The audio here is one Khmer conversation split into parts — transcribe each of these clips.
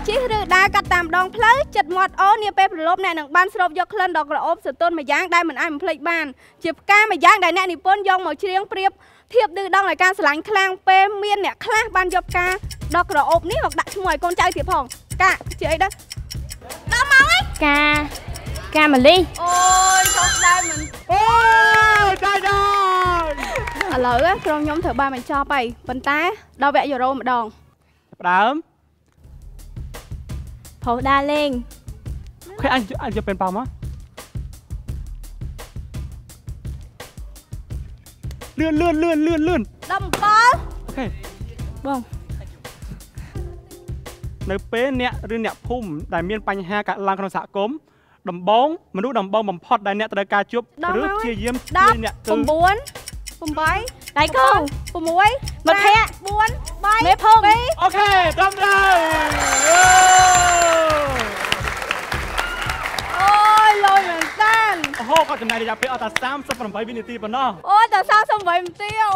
អ្នកជិះឬដើរកាត់តាមដងផ្លូវចិត្តមាត់អូននាពេលប្រឡប់អ្នកនឹងបានស្រូបយកក្លិនដ៏ក្រអូបស្រទន់មួយយ៉ាងដែលមិនអាចបំភ្លេចបាន ជាផ្កាមួយយ៉ាងដែលអ្នកនិពន្ធយកមកច្រៀងប្រៀបធៀបឌឺដងឲ្យការស្រឡាញ់ខ្លាំងពេលមានអ្នកខ្លះបានយកផ្កាដ៏ក្រអូបនេះមកដាក់ឈ្មោះឲ្យកូនចៅទៀតផងកាជាអីដែរដល់មកអីកាកាម៉ាលីអូយចង់ដែរមិនអូចាចាឥឡូវក្រុមខ្ញុំត្រូវបានបញ្ចប់ហើយប៉ុន្តែដល់វគ្គយូរ៉ូម្ដងផ្ដើម ផុសដើរលេងអូខេអញអញយកពេនប៉ោមកលឿនលឿនលឿនលឿនលឿន17អូខេបងនៅពេលអ្នកឬអ្នកភូមិដែលមានបញ្ហាកើតឡើងក្នុងសហគមន៍ដំបងមនុស្សដំបងបំផុតដែលអ្នកត្រូវការជួបឬព្យាយាមជួយអ្នកគឺ9 8ដៃគូ6មិត្តភក្តិ4 3មេភូមិអូខេត្រឹមត្រូវ នតានអូហូគាត់ចំណាយរយៈពេលអត់តែ38វិនាទីប៉ុណ្ណោះអូយតែ38នាទីអូ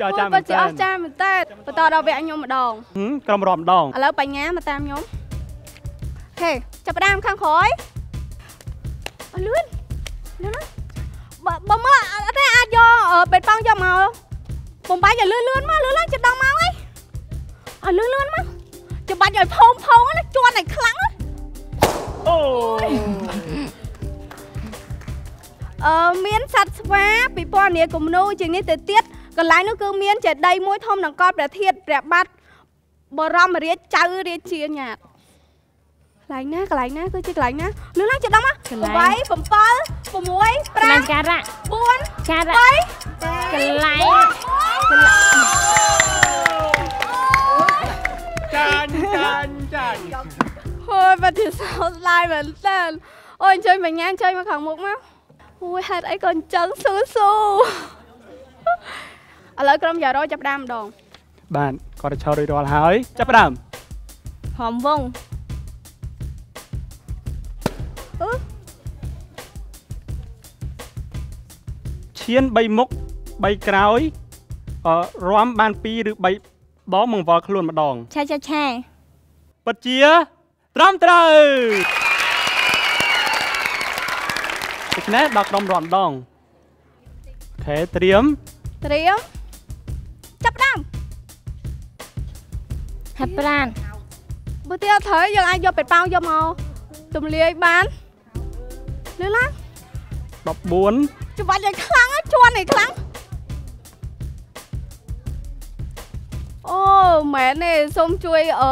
ចាចាពិមែតនជាតើអស្ចារ្យមែនតើបន្តដល់វគ្គខ្ញុំម្ដងហឹមក្រុមរាប់ម្ដងឥឡូវបញ្ញាមកតាមខ្ញុំអូខេចាប់ផ្ដើមខាងក្រោយអលឿនលឿនណាបើបើមកអត់ទេអាចយកអឺបេតប៉ង់យកមកបំបាច់ឲ្យលឿនលឿនមកលឿនឡើងចិត្តដល់មកអីឲ្យលឿនលឿនមកចាំបាច់ឲ្យផោងផោងណាជន់ឲ្យខ្លាំងណាអូអឺ មានសត្វស្វាពីពណ៌នាគំនូជាងនេះទៅទៀតកន្លែងនោះគឺមានចេតិយមួយធំដង្កល់ព្រះធាតុព្រះបាទបរមរាជចៅរាជាញាតកន្លែងណាកន្លែងណាគឺជាកន្លែងណាលឿនឡើងចិត្តដល់មកកន្លែង8 7 6កន្លែង5ការៈ4ការៈ3កន្លែងចាញ់ចាញ់ចាញ់ហើយបាត់ជាសោកស្ដាយមែនតើអូយអញ្ជើញបញ្ញាអញ្ជើញមកខាងមុខមក អូយហេតុអីក៏អញ្ចឹងស៊ូស៊ូឥឡូវក្រុមយ៉ារ៉ូចាប់ផ្ដើមម្ដងបាទគាត់ទៅឈររួចរាល់ហើយចាប់ផ្ដើមហមវងឈាន3មុខ3ក្រោយអឺរំបាន2ឬ3បងមកវល់ខ្លួនម្ដងឆាឆាឆាពិតជាត្រឹមត្រូវ ដូច្នេះដល់ក្រុមរាប់ម្ដងអូខេត្រៀមត្រៀមចាប់ផ្ដើមហាត់ប្រានបើទៀតអត់ត្រូវយើងអាចយកពេតប៉ោងយកមកទម្លាយបានលឿនឡើង14ច្បាច់ឲ្យខ្លាំងណាជន់ឲ្យខ្លាំងអូមែនទេសូមជួយអឺ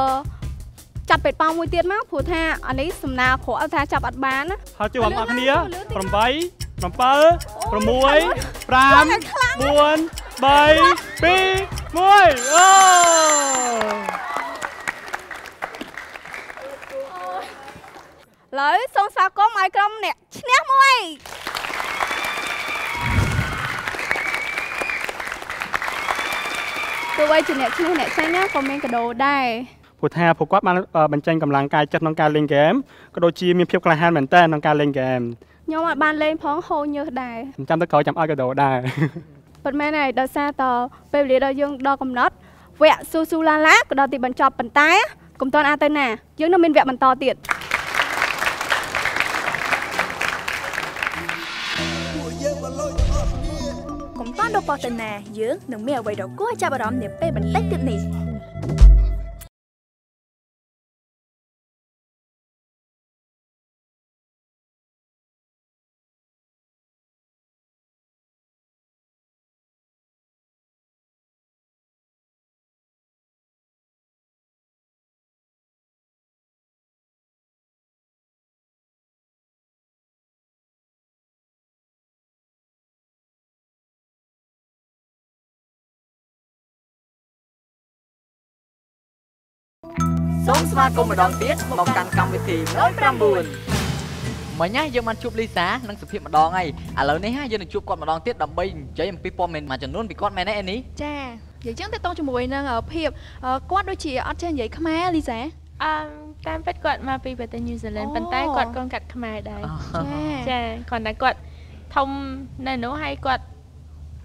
ចាប់ពេតប៉ោងមួយទៀតមកព្រោះថាអានេះសំណាក្រក់ថាចាប់អត់បានណាហើយជួយបងប្អូនគ្នាលឿនតិច8 7 6 5 4 3 2 1អូឥឡូវសូមស្វាគមន៍ឲ្យក្រុមអ្នកឈ្នះមួយទោះបីជាអ្នកឈ្នះអ្នកចាញ់ណាក៏មានកាដូដែរ ព្រោះថាពួកគាត់បានអឺបញ្ចេញកម្លាំងកាយចិត្តក្នុងការលេងហ្គេមក៏ដូចជាមានភាពក្លាហានមែនតើក្នុងការលេងហ្គេមខ្ញុំអាចបានលេងផងហូរញើសដែរចាំទៅក្រោយចាំឲ្យកដោដែរប៉ុន្មានហើយដោយសារតពេលវេលាដល់យើងដល់កំណត់វគ្គស៊ូស៊ូឡាឡាក៏ដល់ទីបញ្ចប់ប៉ុន្តែកុំតន់អាចទៅណាយើងនៅមានវគ្គបន្តទៀតកុំតន់ដល់ប៉ុស្តិ៍ទៅណាយើងនឹងមានអ្វីដ៏គួរឲ្យចាប់អារម្មណ៍នាពេលបន្តិចទៀតនេះ សូមស្វាគមន៍ម្ដងទៀតមកកាន់កម្មវិធី109មិញណាយើងបានជួបលីសានិងសុភិបម្ដងហើយឥឡូវនេះណាយើងនឹងជួបគាត់ម្ដងទៀតដើម្បីនិយាយអំពីព័ត៌មានមួយចំនួនពីគាត់មែនទេអេនេះចានិយាយចឹងទៅតងជាមួយនឹងអឺភាពអឺគាត់ដូចជាអត់ចេះនិយាយខ្មែរលីសាអឺតាមពិតគាត់មកពីប្រទេសញូហ្សេឡង់អូប៉ុន្តែគាត់កូនកាត់ខ្មែរដែរចាចាគ្រាន់តែគាត់ធំនៅនោះហើយគាត់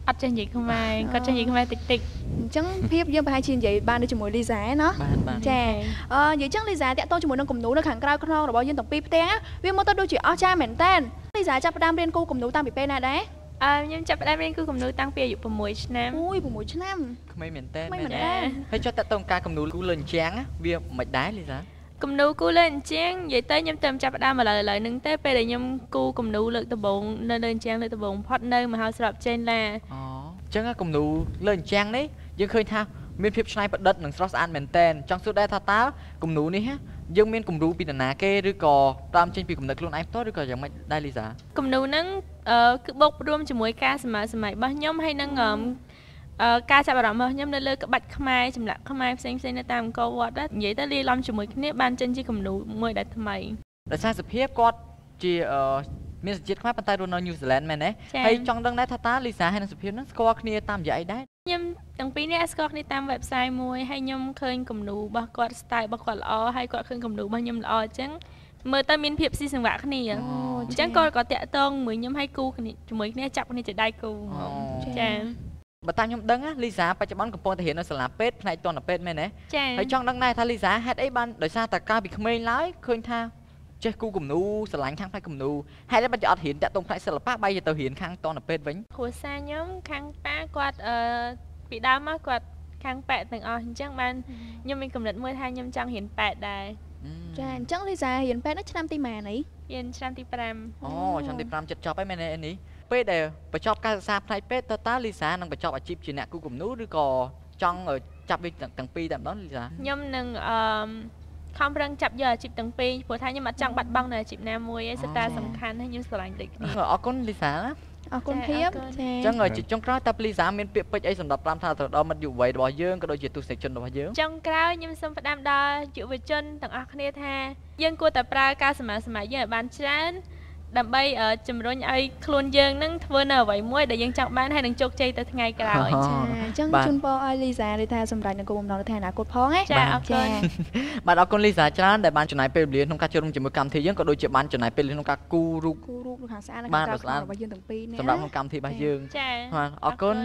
អអត់ចេះនិយាយខ្មែរគាត់ចេះនិយាយខ្មែរតិចតិចអញ្ចឹងភាពយើងប្រហែលជានិយាយបានដូចជាមួយលីសាឯណោះបានបានចាអឺនិយាយចឹងលីសាតាក់ទងជាមួយនឹងគំនូរនៅខាងក្រៅខ្នងរបស់យើងទាំងពីរផ្ទាំងវាមកទៅដូចជាអស្ចារ្យមែនតើលីសាចាប់ផ្ដើមរៀនគូគំនូរតាំងពីពេលណាដែរអឺខ្ញុំចាប់ផ្ដើមរៀនគូគំនូរតាំងពីអាយុ6ឆ្នាំអូយ6ឆ្នាំក្មេងមែនតើក្មេងមែនមែនតើទេហើយចុះតើតើការកំនូលគូលើអញ្ចាំងវាមិនដែរលីសា គំនូរគូលើអញ្ចឹងនិយាយទៅខ្ញុំទៅចាប់ផ្ដើមឥឡូវឥឡូវហ្នឹងទេពេលដែលខ្ញុំគូគំនូរលើកដំបូងនៅលើអញ្ចឹងលើកដំបូងផុតនៅមហោស្រពចេនឡាអូអញ្ចឹងកំនូលលើអញ្ចាំងនេះយើងឃើញថាមានភាពច្នៃប្រឌិតនិងស្រស់ស្អាតមែនតើចង់សួរដែរថាតើគំនូលនេះហ៎យើងមានគំរូពីនរណាគេឬក៏តាមចេញពីគំនិតខ្លួនឯងផ្ទាល់ឬក៏យ៉ាងម៉េចដែរលីសាគំនូរហ្នឹងអឺគឺបូករួមជាមួយការសម័យសម័យរបស់ខ្ញុំហើយនឹងអឺអឺ ការចាប់អារម្មណ៍របស់ខ្ញុំនៅលើក្បាច់ខ្មែរចម្លាក់ខ្មែរផ្សេងផ្សេងៗនៅតាមអង្គរវត្តហ្នឹងនិយាយទៅលាយឡំជាមួយគ្នាបានចេញជាគំនូរមួយដែលថ្មីដោយសារសភាពគាត់ជាអឺមានសញ្ជាតិខ្មែរប៉ុន្តែរស់នៅញូហ្សេឡង់មែនទេចា៎ហើយចង់ដឹងដែរថាតើលីសាហើយនិងសភាពហ្នឹងស្គាល់គ្នាតាមរយៈអីដែរខ្ញុំទាំងពីរនេះស្គាល់គ្នាតាម website មួយហើយខ្ញុំឃើញគំនូររបស់គាត់ style របស់គាត់ល្អហើយគាត់ឃើញគំនូររបស់ខ្ញុំល្អអញ្ចឹងមើលទៅមានភាពស៊ីសង្វាក់គ្នាអញ្ចឹងគាត់ក៏តាក់ទងមួយខ្ញុំឲ្យគូគ្នាជាមួយគ្នាចាប់គ្នាជាដៃគូអូចា បើតាមខ្ញុំដឹងណាលីសាបច្ចុប្បន្នកំពុងតែរៀននៅសាលាពេទ្យផ្នែកទណ្ឌពេទ្យមែនទេចាហើយចង់ដឹងដែរថាលីសាហេតុអីបានដោយសារតែកាលពីក្មេងឡើយឃើញថាចេះគូគំនូស្រឡាញ់ខាងផ្នែកគំនូហេតុអីបានជាអត់រៀនតាក់ទងផ្នែកសិល្បៈបែរជាទៅរៀនខាងទណ្ឌពេទ្យវិញគ្រួសារខ្ញុំខាងប៉ាគាត់អឺពីដើមមកគាត់ខាងប៉ែតទាំងអស់អញ្ចឹងបានខ្ញុំមានកំណត់មួយថាខ្ញុំចង់រៀនប៉ែតដែរចាអញ្ចឹងលីសារៀនពេទ្យនេះឆ្នាំទីម៉ានអីរៀនឆ្នាំទី5អូឆ្នាំទី5ចិត្តចប់ហើយមែនទេនេះ ពេលដែលបញ្ចប់ការសិក្សាផ្នែកពេទ្យតើតើលីសានឹងបញ្ចប់អាជីពជាអ្នកគូគំនូឬក៏ចង់ចាប់វាទាំងពីរតែម្ដងលីសាខ្ញុំនឹងអឺខំប្រឹងចាប់យកអាជីពទាំងពីរព្រោះថាខ្ញុំអត់ចង់បាត់បង់នៅអាជីពណាមួយឯងសិតតែសំខាន់ហើយខ្ញុំស្រឡាញ់ដូចគ្នាអរគុណលីសាណាអរគុណចាភាពអរគុណចាអញ្ចឹងជាចុងក្រោយតើលីសាមានពាក្យពេចន៍អីសម្រាប់តាមថាទៅដល់មិត្តយុវវ័យរបស់យើងក៏ដូចជាទស្សនិកជនរបស់យើងចុងក្រោយខ្ញុំសូមផ្ដាំដល់យុវជនទាំងអស់គ្នាថាយើងគួរតែប្រើការសមាសម័យយើងឲ្យបានច្រើន ដើម្បីអឺជំរុញឲ្យខ្លួនយើងនឹងធ្វើនៅអ្វីមួយដែលយើងចង់បានហើយនឹងជោគជ័យទៅថ្ងៃក្រោយចាអញ្ចឹងបាទជូនពរឲ្យលីសាដូចថាសម្រាប់នឹងគោលបំណងនៅថ្ងៃអនាគតផងណាចាអរគុណបាទអរគុណលីសាច្រើនដែលបានចំណាយពេលវេលាក្នុងការចូលរួមជាមួយកម្មវិធីយើងក៏ដូចជាបានចំណាយពេលវេលាក្នុងការគូររូបគូរូបនៅខាងស្អាតនៅបាទខាងក្រៅស្អាតរបស់យើងទាំងពីរនេះសម្រាប់ក្នុងកម្មវិធីរបស់យើងចាបាទអរគុណ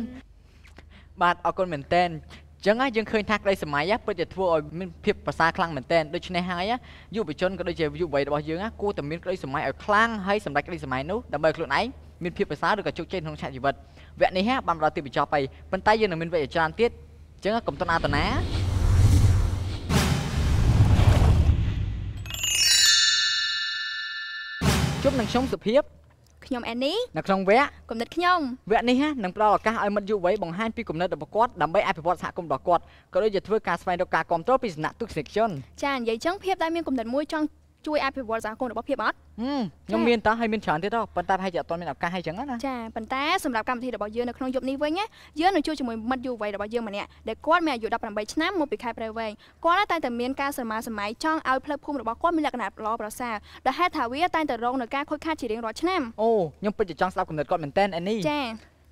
បាទអរគុណមែនតើអញ្ចឹងណាយើងឃើញថាក្តីសម័យណាពិតជាធ្វើឲ្យមានភាពប្រសើរខ្លាំងមែនតើដូច្នេះហើយណាយុវជនក៏ដូចជាយុវវ័យរបស់យើងណាគួរតែមានក្តីសម័យឲ្យខ្លាំងហើយសម្រាប់ក្តីសម័យនោះដើម្បីឲ្យខ្លួនឯងមានភាពប្រសើរឬក៏ជោគជ័យក្នុងឆាកជីវិតវគ្គនេះណាបានមកដល់ទីបញ្ចប់ហើយប៉ុន្តែយើងនឹងមានវគ្គជាច្រើនទៀតអញ្ចឹងណាកុំតន់អាតនាជុំនឹងខ្ញុំសុភាព ខ្ញុំអេនីនៅក្នុងវគ្គគំនិតខ្ញុំវគ្គនេះណានឹងផ្ដល់ឱកាសឲ្យមិត្តយុវវ័យបង្ហាញពីគំនិតរបស់គាត់ដើម្បីអភិវឌ្ឍសហគមន៍របស់គាត់ក៏ដូចជាធ្វើការស្វែងរកការគ្រប់គ្រងពីសំណាក់ទស្សនិកជនចានិយាយចឹងភាពដែលមានគំនិតមួយចង់ ជួយអភិវឌ្ឍសហគមន៍របស់ភាពអត់ហឹមខ្ញុំមានតោះហើយមានច្រើនទៀតហ៎ប៉ុន្តែប្រហែលជាអត់ទាន់មានឱកាសហើយចឹងណាចាប៉ុន្តែសម្រាប់កម្មវិធីរបស់យើងនៅក្នុងយប់នេះវិញណាយើងនឹងជួបជាមួយមិត្តយុវវ័យរបស់យើងម្នាក់ដែលគាត់មានអាយុ18ឆ្នាំមកពីខេត្តព្រៃវែងគាត់តែងតែមានការស្រមើសម័យចង់ឲ្យផ្លូវភូមិរបស់គាត់មានលក្ខណៈល្អប្រសើរដែលហេតុថាវាតែងតែរងនឹងការខូចខាតជារៀងរាល់ឆ្នាំអូខ្ញុំពិតជាចង់ស្ដាប់គំនិតគាត់មែនតើអានេះចា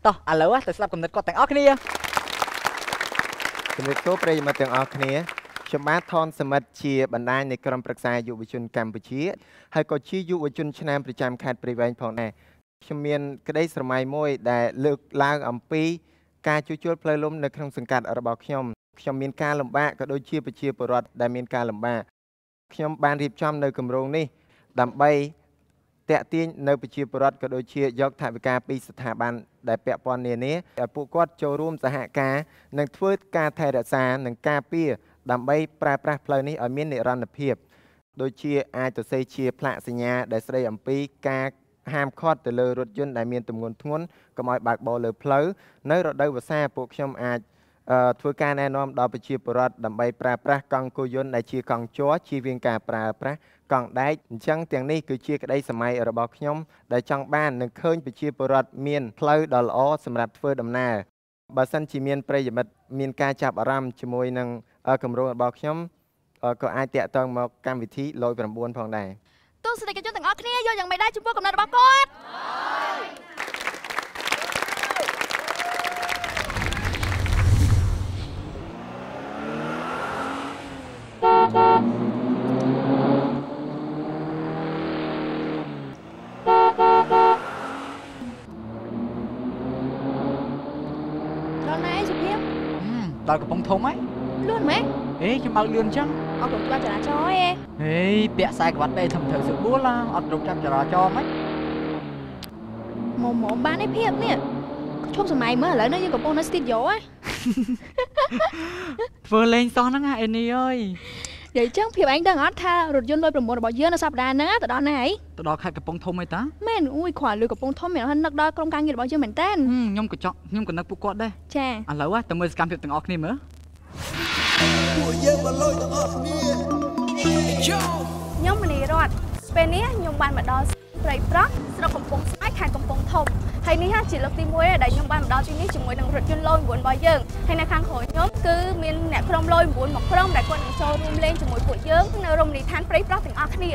តោះឥឡូវទៅស្ដាប់គំនិតគាត់ទាំងអស់គ្នាជំរាបសួរប្រិយមិត្តទាំងអស់គ្នា ខ្ញុំបាទថនសមិទ្ធជាបណ្ដាញនៃក្រុមប្រឹក្សាយុវជនកម្ពុជាហើយក៏ជាយុវជនឆ្នាំប្រចាំខេត្តព្រៃវែងផងដែរខ្ញុំមានក្តីស្រមៃមួយដែលលើកឡើងអំពីការជួសជុលផ្លូវលំនៅក្នុងសង្កាត់របស់ខ្ញុំខ្ញុំមានការលំបាកក៏ដូចជាប្រជាពលរដ្ឋដែលមានការលំបាកខ្ញុំបានរៀបចំនៅគម្រោងនេះ ដើម្បីតាក់ទាញនៅប្រជាពលរដ្ឋក៏ដូចជាយកថវិកាពីស្ថាប័នដែលពាក់ព័ន្ធនានាឲ្យពួកគាត់ចូលរួមសហការនិងធ្វើការថែរក្សានិងការពារ ដើម្បីប្រើប្រាស់ផ្លូវនេះឲ្យមាននិរន្តរភាពដូចជាអាចទៅសេជាផ្លាកសញ្ញាដែលស្ដីអំពីការហាមឃាត់ទៅលើរថយន្តដែលមានទម្ងន់ធ្ងន់កុំឲ្យបើកបរលើផ្លូវនៅរដូវវស្សាពួកខ្ញុំអាចអឺធ្វើការណែនាំដល់ប្រជាពលរដ្ឋដើម្បីប្រើប្រាស់កង់គោយន្តដែលជាកង់ជ័រជៀសវាងការប្រើប្រាស់កង់ដែកអញ្ចឹងទាំងនេះគឺជាក្តីសម័យរបស់ខ្ញុំដែលចង់បាននឹងឃើញប្រជាពលរដ្ឋមានផ្លូវដ៏ល្អសម្រាប់ធ្វើដំណើរបើសិនជាមានប្រិយមិត្តមានការចាប់អារម្មណ៍ជាមួយនឹងអឺ គម្រោងរបស់ខ្ញុំអឺក៏អាចតាក់ទងមកកម្មវិធី109ផងដែរទស្សនិកជនទាំងអស់គ្នាយល់យ៉ាងម៉េចដែរចំពោះកំណត់របស់គាត់ដល់ណាឯងសុភាពដល់កំពង់ធំហើយលឿនម៉េច អេខ្ញុំបើកលឿនចឹងអត់គ្រប់ច្បាប់ចរាចរណ៍ឯងហេពាក់ខ្សែក្បាត់ដេធ្វើត្រូវស្រួលឡាអត់គ្រប់ចាប់ចរាចរណ៍ហ្មងមកមកបានឯភាពនេះឈប់សម័យមើលឥឡូវនេះយើងកំពុងនៅស្ទីឌីយោហ៎ធ្វើលេងសោះហ្នឹងហ่าអេនីអើយនិយាយចឹងភាពឯងដឹងអត់ថារថយន្តលុយប្រមូលរបស់យើងនៅសប្តាហ៍ហ្នឹងទៅដល់ណាហើយទៅដល់ខេត្តកំពង់ធំហើយតាមែនអួយខ្វល់លុយកំពុងធំមានអត់នឹកដល់ក្រុមការងាររបស់យើងមែនតើខ្ញុំក៏ចង់ខ្ញុំក៏នឹកពួកគាត់ដែរចាឥឡូវទៅមើលសកម្មភាពទាំងអស់គ្នាមើល ខ្ញុំមនីរតពេលនេះខ្ញុំបានមកដល់ព្រៃប្រោះស្រុកកំពង់ស្វាយខេត្តកំពង់ធំហើយនេះជាលើកទី1ដែលខ្ញុំបានមកដល់ទីនេះជាមួយនឹងរថយន្តឡូ9របស់យើងហើយនៅខាងក្រោយខ្ញុំគឺមានអ្នកក្រុមឡូ9មកក្រុមដែលគាត់នឹងចូលរួមលេងជាមួយពួកយើងនៅរមណីយដ្ឋានព្រៃប្រោះទាំងអស់គ្នា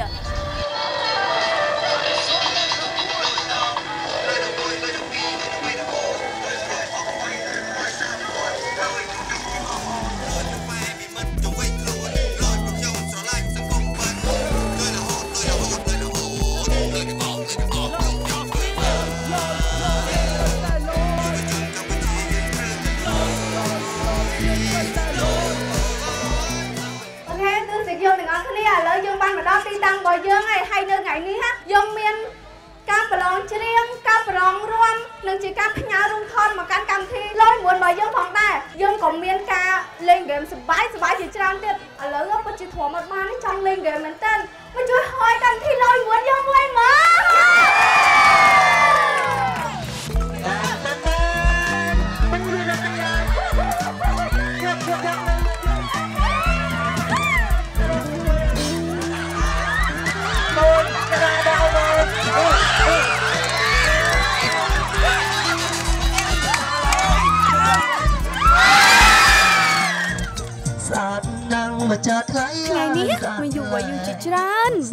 របស់យើងហើយហើយនៅថ្ងៃនេះណាយើងមានការប្រឡងច្រៀងការប្រឡងរាំនិងជាការផ្ញើរូបថតមកកាន់កម្មវិធីលយមួយរបស់យើងផងដែរយើងក៏មានការលេងហ្គេមសប្បាយសប្បាយជាច្រើនទៀតឥឡូវពិតជាធំអត់បានទេចង់លេងហ្គេមមែនតើមកជួយហយកម្មវិធីលយមួយយើងមួយមក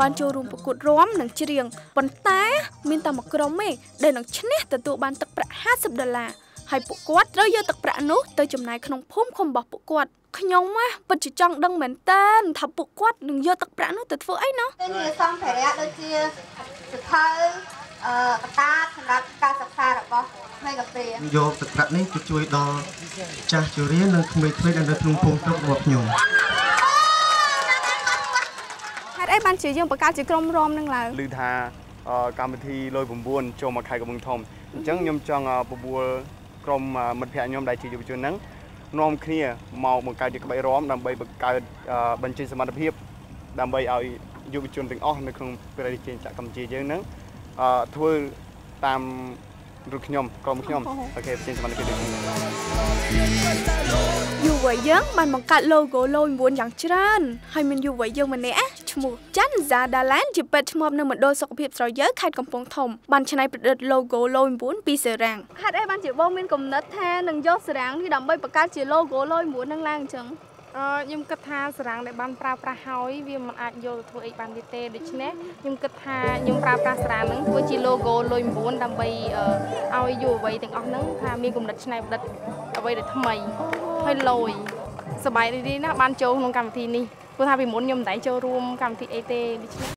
បានចូលរួមប្រកួតរាំនិងច្រៀងប៉ុន្តែមានតែមួយក្រុមទេដែលនឹងឈ្នះទទួលបានទឹកប្រាក់50ដុល្លារហើយពួកគាត់ត្រូវយកទឹកប្រាក់នោះទៅចំណាយក្នុងភូមិឃុំរបស់ពួកគាត់ខ្ញុំណាពិតជាចង់ដឹងមែនតើថាពួកគាត់នឹងយកទឹកប្រាក់នោះទៅធ្វើអីណោះពេលនេះសំភារៈដូចជាសភៅអឺកតាសម្រាប់ការសិក្សារបស់ក្មេងកាព្រាយកទឹកប្រាក់នេះទៅជួយដល់ចាស់ជរានិងក្មេងៗដែលនៅក្នុងភូមិស្រុករបស់ខ្ញុំហេតុ អីបានជាយើងបង្កើតជាក្រុមរាំនឹងឡើងឮថាអឺកម្មវិធីលយ9ចូលមកខេត្តកំពង់ធំអញ្ចឹងខ្ញុំចង់អឺបបួលក្រុមអឺមិត្តភ័ក្តិខ្ញុំដែលជាយុវជនហ្នឹងនាំគ្នាមកបង្កើតជាក្បាច់រាំដើម្បីបង្កើតអឺបញ្ចេញសមត្ថភាពដើម្បីឲ្យយុវជនទាំងអស់នៅក្នុងប្រទេសជាតិកម្ពុជាយើងហ្នឹងអឺធ្វើតាមរូបខ្ញុំក្រុមខ្ញុំអូខេបញ្ចេញសមត្ថភាពដូចគ្នាយុវវ័យយើងបានបង្កើត logo លយ9យ៉ាងច្រើនហើយមានយុវវ័យយើងម្នាក់ ឈ្មោះច័ន្ទហ្សាដាឡែនជាពេទ្យឈ្មោះនៅមណ្ឌលសុខភាពស្រយើខេត្តកំពង់ធំបានច្នៃប្រឌិត logo លយ9ពីសេរ៉ាំងហេតុអីបានជាបងមានគំនិតថានឹងយកសារ៉ាំងនេះដើម្បីបង្កើតជា logo លយមួយនឹងឡើងអញ្ចឹងអឺខ្ញុំគិតថាសារ៉ាំងដែលបានប្រើប្រាស់ហើយវាមិនអាចយកទៅធ្វើអីបានទៀតទេដូច្នេះខ្ញុំគិតថាខ្ញុំប្រើប្រាស់សារ៉ាំងហ្នឹងធ្វើជា logo លុយ9ដើម្បីអឺឲ្យយុវវ័យទាំងអស់ហ្នឹងថាមានគំនិតច្នៃប្រឌិតអ្វីដែលថ្មីហើយលយសប្បាយរីករាយណាស់បានចូលក្នុងកម្មវិធីនេះ ព្រោះថាពីមុនខ្ញុំមិនដែលចូលរួមកម្មវិធីអីទេដូច្នេះ